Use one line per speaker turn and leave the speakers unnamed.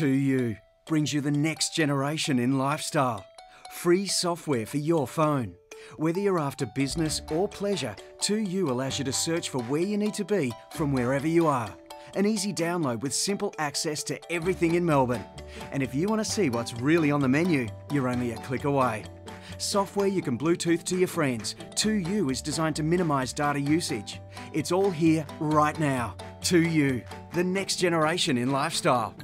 2U brings you the next generation in lifestyle. Free software for your phone. Whether you're after business or pleasure, 2U allows you to search for where you need to be from wherever you are. An easy download with simple access to everything in Melbourne. And if you want to see what's really on the menu, you're only a click away. Software you can Bluetooth to your friends. 2U is designed to minimise data usage. It's all here right now. 2U, the next generation in lifestyle.